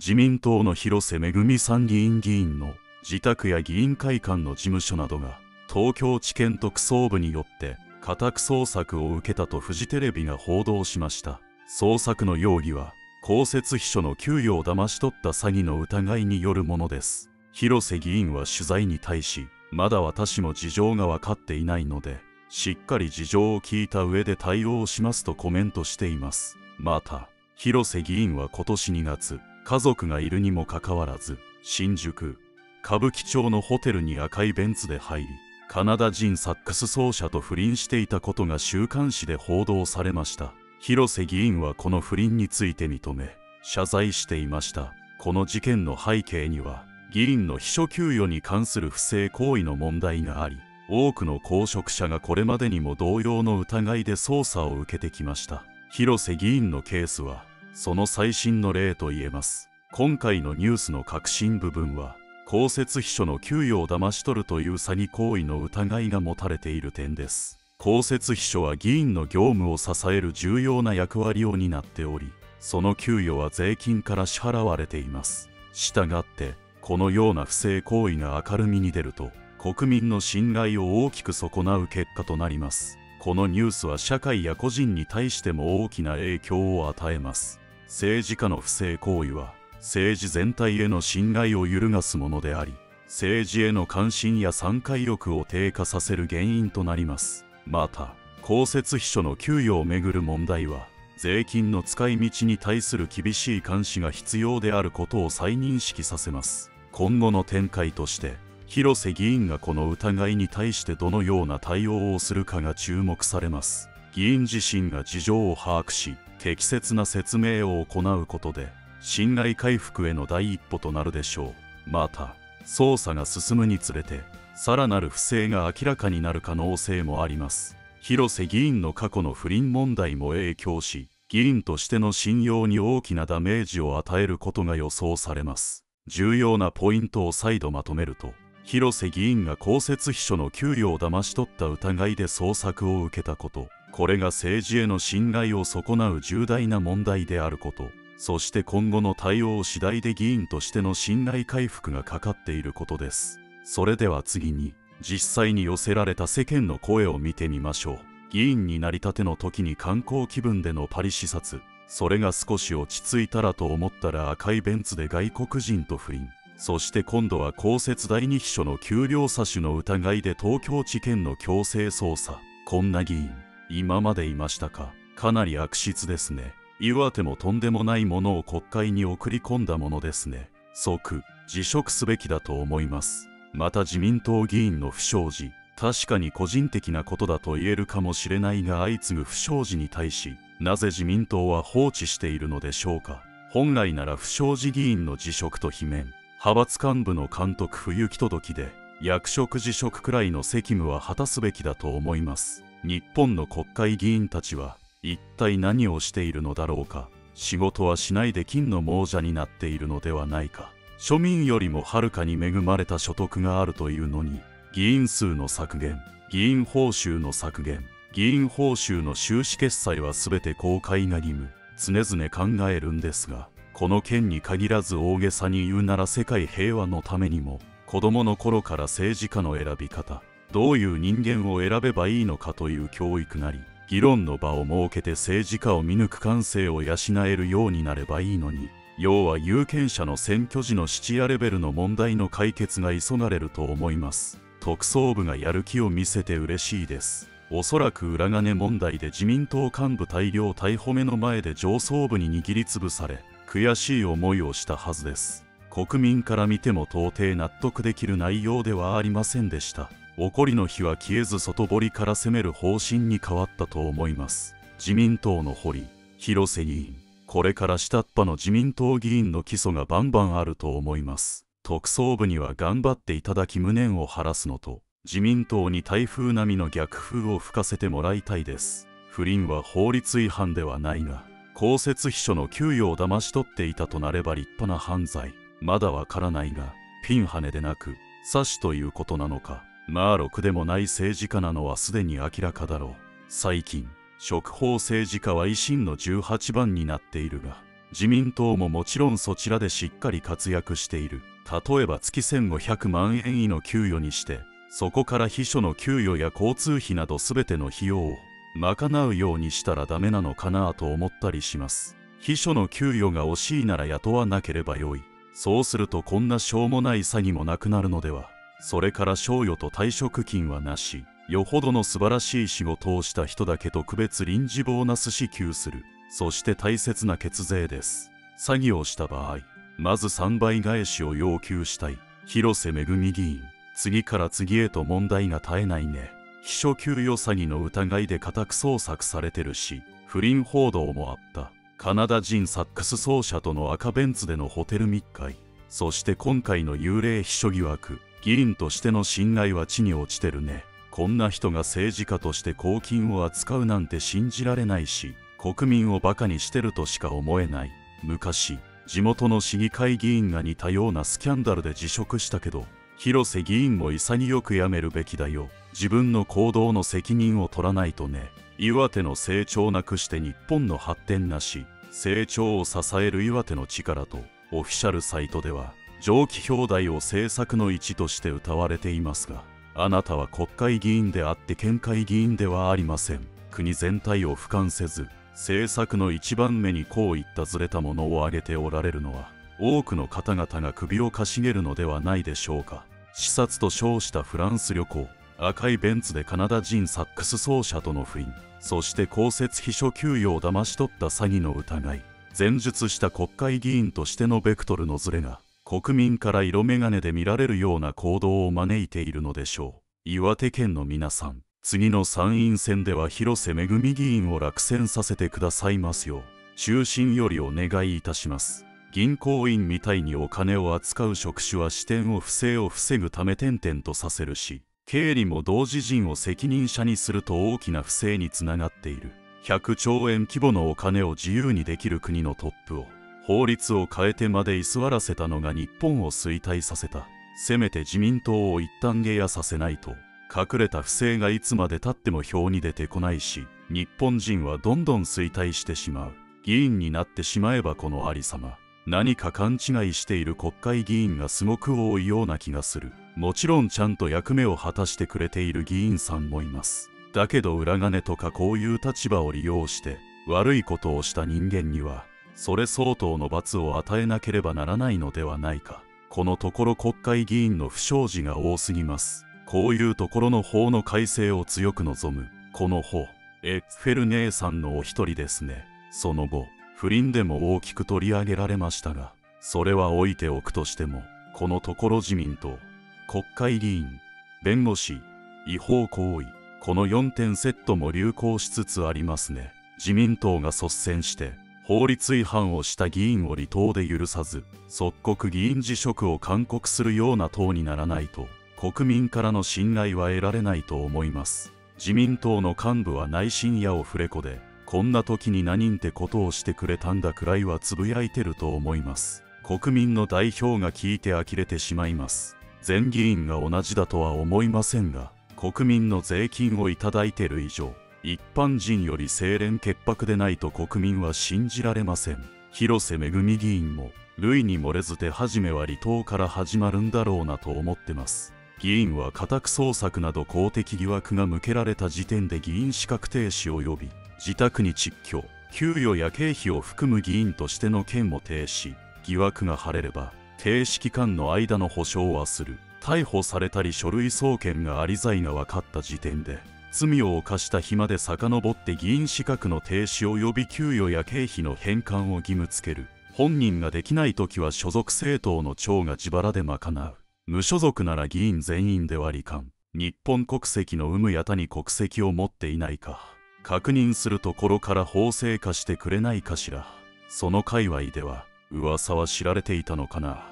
自民党の広瀬めぐみ参議院議員の自宅や議員会館の事務所などが東京地検特捜部によって家宅捜索を受けたとフジテレビが報道しました。捜索の容疑は公設秘書の給与を騙し取った詐欺の疑いによるものです。広瀬議員は取材に対しまだ私も事情が分かっていないのでしっかり事情を聞いた上で対応しますとコメントしています。また広瀬議員は今年2月家族がいるにもかかわらず新宿歌舞伎町のホテルに赤いベンツで入りカナダ人サックス奏者と不倫していたことが週刊誌で報道されました。広瀬議員はこの不倫について認め謝罪していました。この事件の背景には議員の秘書給与に関する不正行為の問題があり多くの公職者がこれまでにも同様の疑いで捜査を受けてきました。広瀬議員のケースはその最新の例と言えます。今回のニュースの核心部分は公設秘書の給与を騙し取るという詐欺行為の疑いが持たれている点です。公設秘書は議員の業務を支える重要な役割を担っておりその給与は税金から支払われています。したがってこのような不正行為が明るみに出ると国民の信頼を大きく損なう結果となります。このニュースは社会や個人に対しても大きな影響を与えます。政治家の不正行為は政治全体への信頼を揺るがすものであり政治への関心や参加意欲を低下させる原因となります。また公設秘書の給与をめぐる問題は税金の使い道に対する厳しい監視が必要であることを再認識させます。今後の展開として広瀬議員がこの疑いに対してどのような対応をするかが注目されます。議員自身が事情を把握し適切な説明を行うことで信頼回復への第一歩となるでしょう。また捜査が進むにつれてさらなる不正が明らかになる可能性もあります。広瀬議員の過去の不倫問題も影響し議員としての信用に大きなダメージを与えることが予想されます。重要なポイントを再度まとめると広瀬議員が公設秘書の給与を騙し取った疑いで捜索を受けたこと。これが政治への信頼を損なう重大な問題であることそして今後の対応次第で議員としての信頼回復がかかっていることです。それでは次に実際に寄せられた世間の声を見てみましょう。議員になりたての時に観光気分でのパリ視察。それが少し落ち着いたらと思ったら赤いベンツで外国人と不倫。そして今度は公設第二秘書の給料詐取の疑いで東京地検の強制捜査。こんな議員。今までいましたか？かなり悪質ですね。岩手もとんでもないものを国会に送り込んだものですね。即辞職すべきだと思います。また自民党議員の不祥事。確かに個人的なことだと言えるかもしれないが相次ぐ不祥事に対しなぜ自民党は放置しているのでしょうか？本来なら不祥事議員の辞職と罷免。派閥幹部の監督不行き届きで役職辞職くらいの責務は果たすべきだと思います。日本の国会議員たちは一体何をしているのだろうか。仕事はしないで金の亡者になっているのではないか。庶民よりもはるかに恵まれた所得があるというのに議員数の削減議員報酬の削減議員報酬の収支決済は全て公開が義務常々考えるんですがこの件に限らず大げさに言うなら世界平和のためにも子供の頃から政治家の選び方どういう人間を選べばいいのかという教育なり議論の場を設けて政治家を見抜く感性を養えるようになればいいのに要は有権者の選挙時の質屋レベルの問題の解決が急がれると思います。特捜部がやる気を見せて嬉しいです。おそらく裏金問題で自民党幹部大量逮捕目の前で上層部に握りつぶされ悔しい思いをしたはずです。国民から見ても到底納得できる内容ではありませんでした。怒りの火は消えず外堀から攻める方針に変わったと思います。自民党の堀広瀬議員。これから下っ端の自民党議員の起訴がバンバンあると思います。特捜部には頑張っていただき無念を晴らすのと自民党に台風並みの逆風を吹かせてもらいたいです。不倫は法律違反ではないが公設秘書の給与を騙し取っていたとなれば立派な犯罪。まだわからないがピンハネでなく刺しということなのか。まあろくでもない政治家なのはすでに明らかだろう。最近食法政治家は維新の18番になっているが自民党ももちろんそちらでしっかり活躍している。例えば月1500万円以の給与にしてそこから秘書の給与や交通費など全ての費用を賄うようにしたらダメなのかなと思ったりします。秘書の給与が惜しいなら雇わなければよい。そうするとこんなしょうもない詐欺もなくなるのでは。それから賞与と退職金はなし。よほどの素晴らしい仕事をした人だけ特別臨時ボーナス支給する。そして大切な血税です。詐欺をした場合まず3倍返しを要求したい。広瀬めぐみ議員次から次へと問題が絶えないね。秘書給与詐欺の疑いで家宅捜索されてるし不倫報道もあった。カナダ人サックス奏者との赤ベンツでのホテル密会。そして今回の幽霊秘書疑惑。議員としての信頼は地に落ちてるね。こんな人が政治家として公金を扱うなんて信じられないし国民をバカにしてるとしか思えない。昔地元の市議会議員が似たようなスキャンダルで辞職したけど広瀬議員も潔く辞めるべきだよ。自分の行動の責任を取らないとね。岩手の成長なくして日本の発展なし。成長を支える岩手の力とオフィシャルサイトでは上記表題を政策の一として歌われていますがあなたは国会議員であって県会議員ではありません。国全体を俯瞰せず政策の一番目にこういったずれたものを挙げておられるのは多くの方々が首をかしげるのではないでしょうか。視察と称したフランス旅行赤いベンツでカナダ人サックス奏者との不倫そして公設秘書給与を騙し取った詐欺の疑い前述した国会議員としてのベクトルのズレが国民から色眼鏡で見られるような行動を招いているのでしょう。岩手県の皆さん次の参院選では広瀬めぐみ議員を落選させてくださいますよ。う中心よりお願いいたします。銀行員みたいにお金を扱う職種は支店を不正を防ぐため転々とさせるし経理も同時人を責任者にすると大きな不正につながっている。100兆円規模のお金を自由にできる国のトップを。法律を変えてまで居座らせたのが日本を衰退させた。せめて自民党を一旦下野させないと。隠れた不正がいつまでたっても表に出てこないし日本人はどんどん衰退してしまう。議員になってしまえばこのありさま何か勘違いしている国会議員がすごく多いような気がする。もちろんちゃんと役目を果たしてくれている議員さんもいます。だけど裏金とかこういう立場を利用して悪いことをした人間にはそれ相当の罰を与えなければならないのではないか。このところ国会議員の不祥事が多すぎます。こういうところの法の改正を強く望む。この法エッフェル姉さんのお一人ですね。その後不倫でも大きく取り上げられましたがそれは置いておくとしてもこのところ自民党国会議員弁護士違法行為この4点セットも流行しつつありますね。自民党が率先して法律違反をした議員を離党で許さず即刻議員辞職を勧告するような党にならないと国民からの信頼は得られないと思います。自民党の幹部は内心やオフレコでこんな時に何んてことをしてくれたんだくらいはつぶやいてると思います。国民の代表が聞いて呆れてしまいます。全議員が同じだとは思いませんが国民の税金をいただいてる以上一般人より清廉潔白でないと国民は信じられません。広瀬めぐみ議員も類に漏れず手始めは離党から始まるんだろうなと思ってます。議員は家宅捜索など公的疑惑が向けられた時点で議員資格停止及び自宅に窒居給与や経費を含む議員としての権も停止疑惑が晴れれば停止期間の間の保証はする。逮捕されたり書類送検があり罪が分かった時点で罪を犯した日まで遡って議員資格の停止及び給与や経費の返還を義務付ける本人ができない時は所属政党の長が自腹で賄う無所属なら議員全員で割り勘日本国籍の有無や他に国籍を持っていないか確認するところから法制化してくれないかしらその界隈では噂は知られていたのかな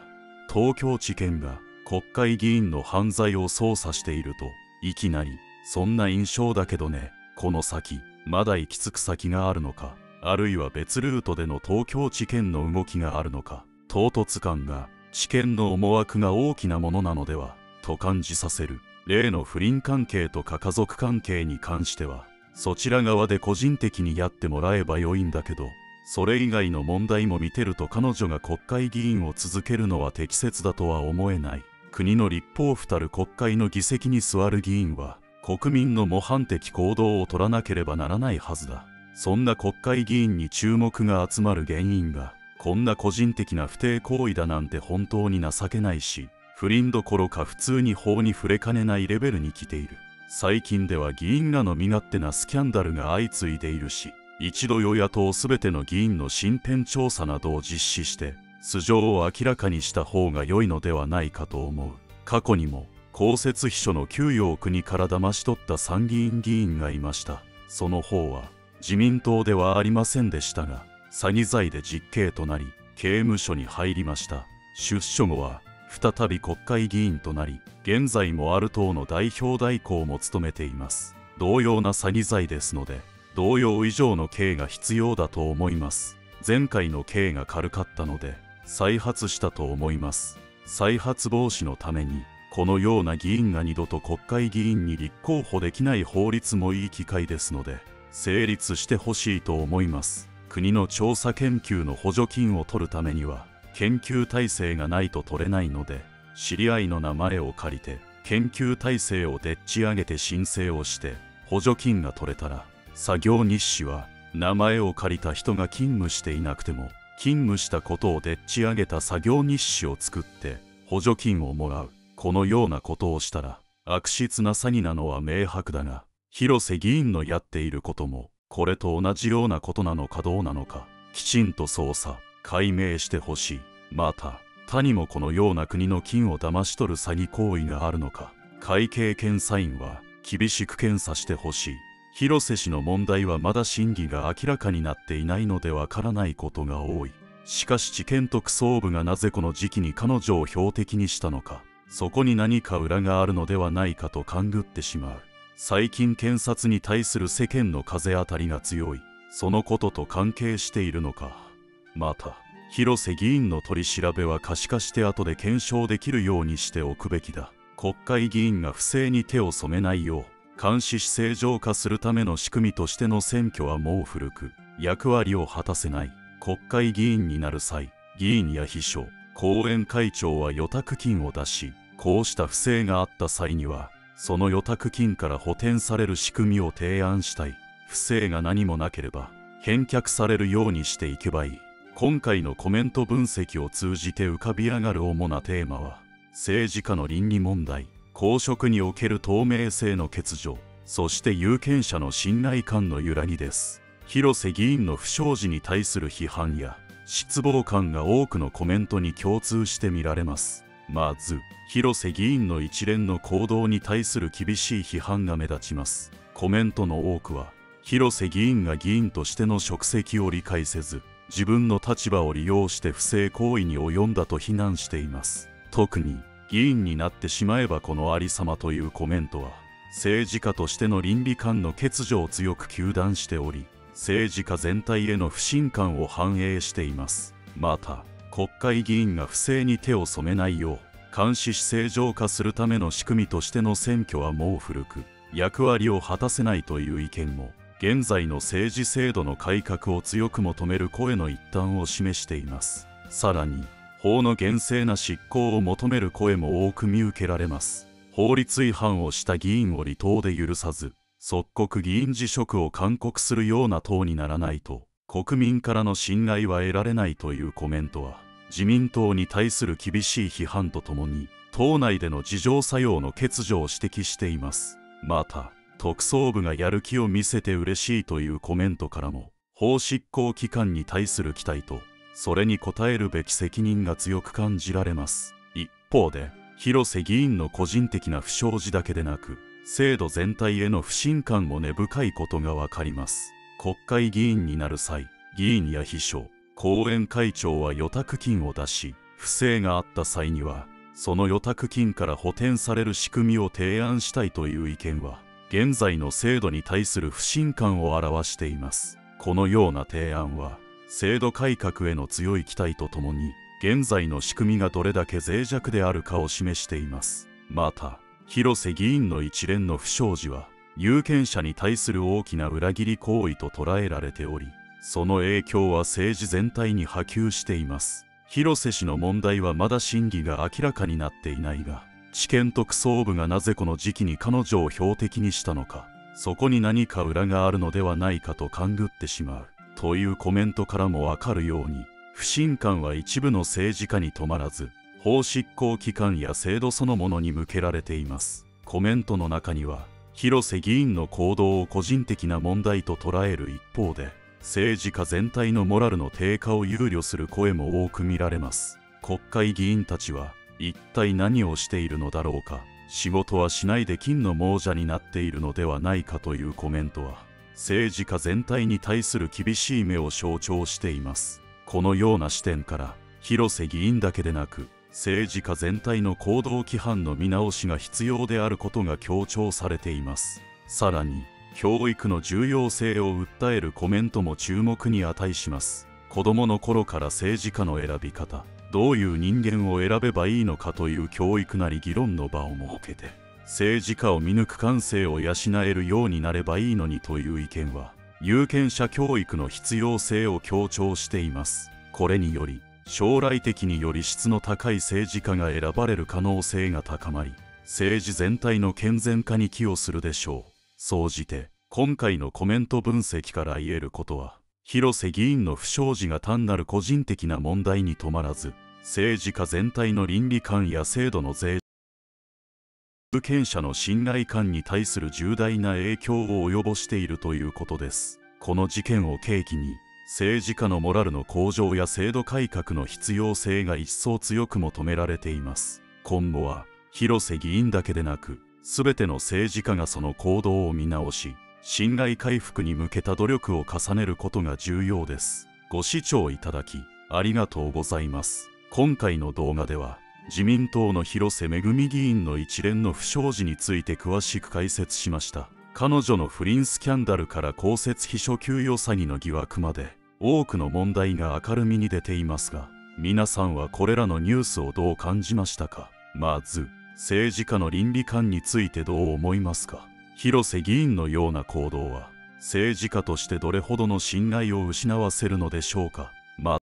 東京地検が国会議員の犯罪を捜査しているといきなりそんな印象だけどねこの先まだ行き着く先があるのかあるいは別ルートでの東京地検の動きがあるのか唐突感が知見の思惑が大きなものなのではと感じさせる。例の不倫関係とか家族関係に関してはそちら側で個人的にやってもらえばよいんだけどそれ以外の問題も見てると彼女が国会議員を続けるのは適切だとは思えない。国の立法府たる国会の議席に座る議員は国民の模範的行動を取らなければならないはずだ。そんな国会議員に注目が集まる原因がこんな個人的な不貞行為だなんて本当に情けないし不倫どころか普通に法に触れかねないレベルに来ている。最近では議員らの身勝手なスキャンダルが相次いでいるし一度与野党すべての議員の身辺調査などを実施して素性を明らかにした方が良いのではないかと思う。過去にも公設秘書の給与を国から騙し取った参議院議員がいました。その方は自民党ではありませんでしたが詐欺罪で実刑となり刑務所に入りました。出所後は再び国会議員となり現在もある党の代表代行も務めています。同様な詐欺罪ですので同様以上の刑が必要だと思います。前回の刑が軽かったので再発したと思います。再発防止のためにこのような議員が二度と国会議員に立候補できない法律もいい機会ですので成立してほしいと思います。国の調査研究の補助金を取るためには研究体制がないと取れないので知り合いの名前を借りて研究体制をでっち上げて申請をして補助金が取れたら作業日誌は名前を借りた人が勤務していなくても勤務したことをでっち上げた作業日誌を作って補助金をもらう。このようなことをしたら悪質な詐欺なのは明白だが広瀬議員のやっていることもこれと同じようなことなのかどうなのかきちんと捜査解明してほしい。また他にもこのような国の金を騙し取る詐欺行為があるのか会計検査院は厳しく検査してほしい。広瀬氏の問題はまだ真偽が明らかになっていないのでわからないことが多い。しかし地検特捜部がなぜこの時期に彼女を標的にしたのかそこに何か裏があるのではないかと勘ぐってしまう。最近検察に対する世間の風当たりが強い。そのことと関係しているのか。また広瀬議員の取り調べは可視化して後で検証できるようにしておくべきだ。国会議員が不正に手を染めないよう監視し正常化するための仕組みとしての選挙はもう古く役割を果たせない。国会議員になる際議員や秘書後援会長は予託金を出しこうした不正があった際にはその予託金から補填される仕組みを提案したい。不正が何もなければ返却されるようにしていけばいい。今回のコメント分析を通じて浮かび上がる主なテーマは政治家の倫理問題。公職における透明性の欠如。そして有権者の信頼感の揺らぎです。広瀬議員の不祥事に対する批判や失望感が多くのコメントに共通して見られます。まず広瀬議員の一連の行動に対する厳しい批判が目立ちます。コメントの多くは広瀬議員が議員としての職責を理解せず自分の立場を利用して不正行為に及んだと非難しています。特に議員になってしまえばこのありさまというコメントは政治家としての倫理観の欠如を強く糾弾しており政治家全体への不信感を反映しています。また国会議員が不正に手を染めないよう監視し正常化するための仕組みとしての選挙はもう古く役割を果たせないという意見も現在の政治制度の改革を強く求める声の一端を示しています。さらに法の厳正な執行を求める声も多く見受けられます。法律違反をした議員を離党で許さず即刻議員辞職を勧告するような党にならないと。国民からの信頼は得られないというコメントは自民党に対する厳しい批判とともに党内での自浄作用の欠如を指摘しています。また特捜部がやる気を見せて嬉しいというコメントからも法執行機関に対する期待とそれに応えるべき責任が強く感じられます。一方で広瀬議員の個人的な不祥事だけでなく制度全体への不信感も根深いことがわかります。国会議員になる際議員や秘書後援会長は予託金を出し不正があった際にはその予託金から補填される仕組みを提案したいという意見は現在の制度に対する不信感を表しています。このような提案は制度改革への強い期待とともに現在の仕組みがどれだけ脆弱であるかを示しています。また広瀬議員の一連の不祥事は有権者に対する大きな裏切り行為と捉えられておりその影響は政治全体に波及しています。広瀬氏の問題はまだ真偽が明らかになっていないが地検特捜部がなぜこの時期に彼女を標的にしたのかそこに何か裏があるのではないかと勘ぐってしまう。というコメントからもわかるように不信感は一部の政治家に止まらず法執行機関や制度そのものに向けられています。コメントの中には広瀬議員の行動を個人的な問題と捉える一方で政治家全体のモラルの低下を憂慮する声も多く見られます。国会議員たちは一体何をしているのだろうか。仕事はしないで金の亡者になっているのではないかというコメントは政治家全体に対する厳しい目を象徴しています。このような視点から広瀬議員だけでなく政治家全体の行動規範の見直しが必要であることが強調されています。さらに教育の重要性を訴えるコメントも注目に値します。子供の頃から政治家の選び方どういう人間を選べばいいのかという教育なり議論の場を設けて政治家を見抜く感性を養えるようになればいいのにという意見は有権者教育の必要性を強調しています。これにより将来的により質の高い政治家が選ばれる可能性が高まり政治全体の健全化に寄与するでしょう。総じて今回のコメント分析から言えることは広瀬議員の不祥事が単なる個人的な問題に止まらず政治家全体の倫理観や制度の税有権者の信頼感に対する重大な影響を及ぼしているということです。この事件を契機に政治家のモラルの向上や制度改革の必要性が一層強く求められています。今後は広瀬議員だけでなく全ての政治家がその行動を見直し信頼回復に向けた努力を重ねることが重要です。ご視聴いただきありがとうございます。今回の動画では自民党の広瀬めぐみ議員の一連の不祥事について詳しく解説しました。彼女の不倫スキャンダルから公設秘書給与詐欺の疑惑まで多くの問題が明るみに出ていますが皆さんはこれらのニュースをどう感じましたか？まず政治家の倫理観についてどう思いますか？広瀬議員のような行動は政治家としてどれほどの信頼を失わせるのでしょうか？ま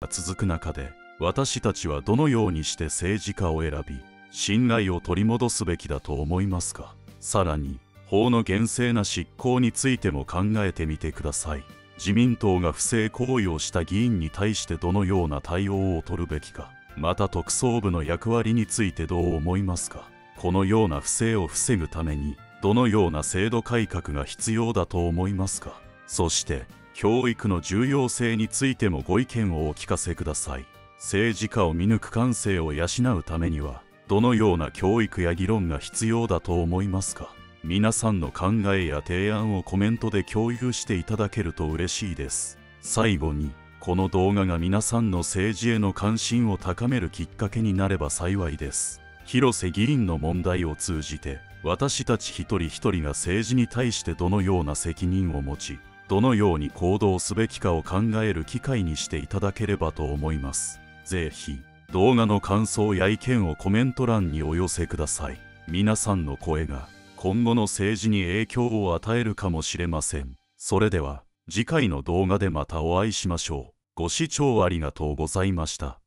あ続く中で私たちはどのようにして政治家を選び信頼を取り戻すべきだと思いますか？さらに法の厳正な執行についても考えてみてください。自民党が不正行為をした議員に対してどのような対応を取るべきか。また特捜部の役割についてどう思いますか。このような不正を防ぐためにどのような制度改革が必要だと思いますか。そして教育の重要性についてもご意見をお聞かせください。政治家を見抜く感性を養うためにはどのような教育や議論が必要だと思いますか？皆さんの考えや提案をコメントで共有していただけると嬉しいです。最後にこの動画が皆さんの政治への関心を高めるきっかけになれば幸いです。広瀬議員の問題を通じて私たち一人一人が政治に対してどのような責任を持ちどのように行動すべきかを考える機会にしていただければと思います。ぜひ動画の感想や意見をコメント欄にお寄せください。皆さんの声が今後の政治に影響を与えるかもしれません。それでは次回の動画でまたお会いしましょう。ご視聴ありがとうございました。